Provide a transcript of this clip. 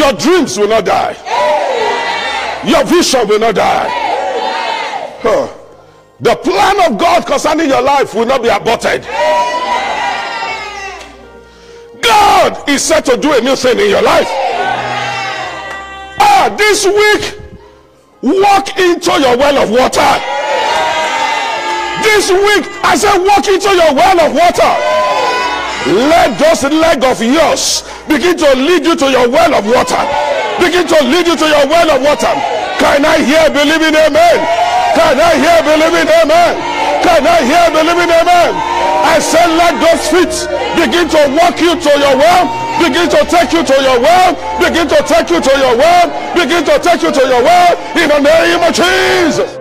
Your dreams will not die. Your vision will not die. Huh. The plan of God concerning your life will not be aborted. God is set to do a new thing in your life. Ah, this week, walk into your well of water. This week, I said, walk into your well of water. Let those legs of yours begin to lead you to your well of water. Begin to lead you to your well of water. Can I hear believing amen? Can I hear believing amen? Can I hear believing amen? I said, let those feet begin to walk you to your well. Begin to take you to your well. Begin to take you to your well. Begin to take you to your well. In the name of Jesus.